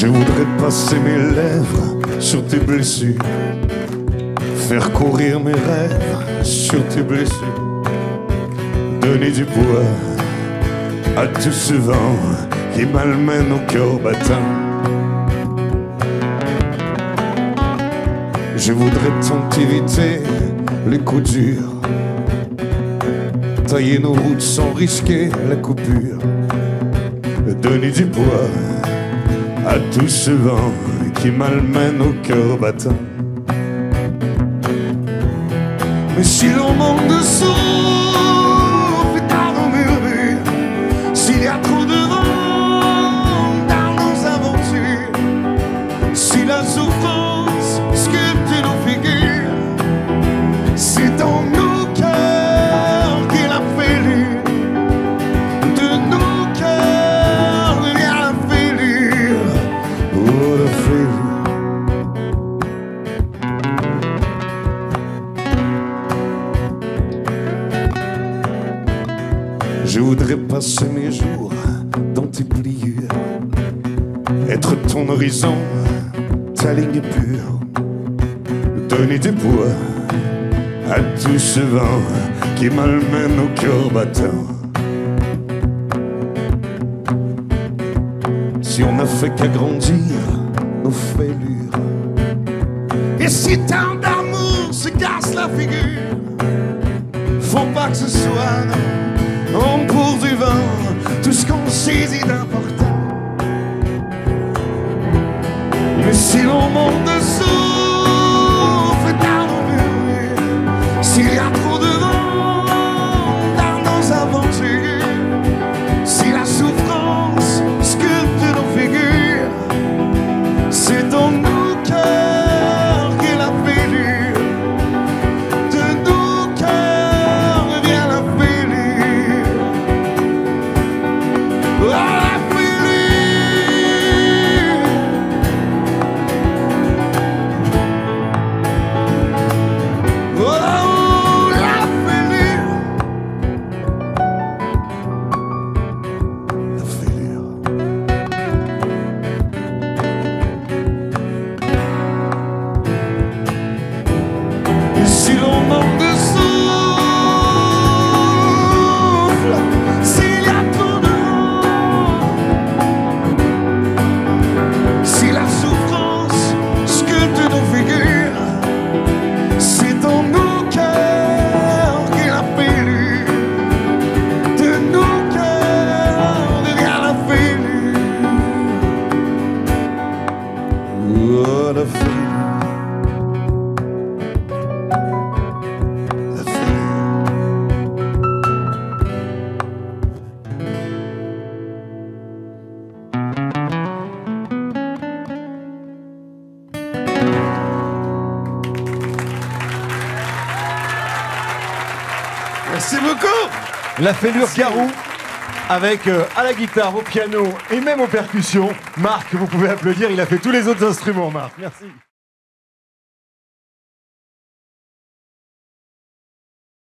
Je voudrais passer mes lèvres sur tes blessures, faire courir mes rêves sur tes blessures, donner du poids à tout ce vent qui malmène au cœur battant. Je voudrais tant les coups durs, tailler nos routes sans risquer la coupure, donner du poids à tout ce vent qui malmène au cœur battant. Mais si l'on manque de souffle Je voudrais passer mes jours dans tes pliures, être ton horizon, ta ligne pure, donner du poids à tout ce vent qui malmène au cœur battant. Si on n'a fait qu'agrandir nos fêlures, et si tant d'amour se casse la figure, faut pas que ce soit saisit si l'on monte de Fêlure. Merci beaucoup. La fêlure Garou avec euh, à la guitare, au piano et même aux percussions. Marc, vous pouvez applaudir, il a fait tous les autres instruments, Marc. Merci.